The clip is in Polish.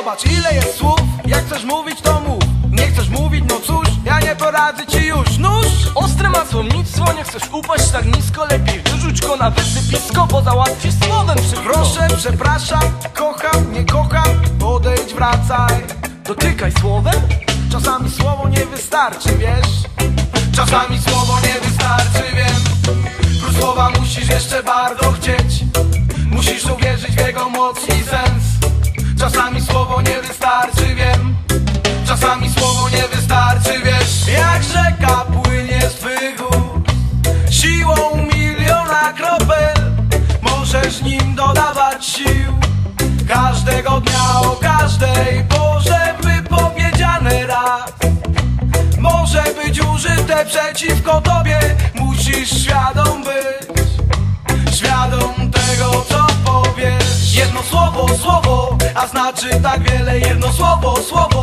Zobacz ile jest słów, jak chcesz mówić to mów. Nie chcesz mówić, no cóż, ja nie poradzę ci już. Nóż! Ostre ma słownictwo, nie chcesz upaść tak nisko Lepiej wyrzuć go na wysypisko, bo załatwisz słowem szybko Proszę, przepraszam, kocham, nie kocham Odejdź, wracaj. Dotykaj słowem, Czasami słowo nie wystarczy, wiesz? Czasami słowo nie wystarczy, wiem. Prócz słowa musisz jeszcze bardzo chcieć. Musisz uwierzyć w jego moc i sens Czasami słowo nie wystarczy, wiem. Czasami słowo nie wystarczy, wiesz. Jak rzeka płynie z twych Siłą miliona kropel Możesz nim dodawać sił. Każdego dnia o każdej słowo, słowo A znaczy tak wiele Jedno słowo, słowo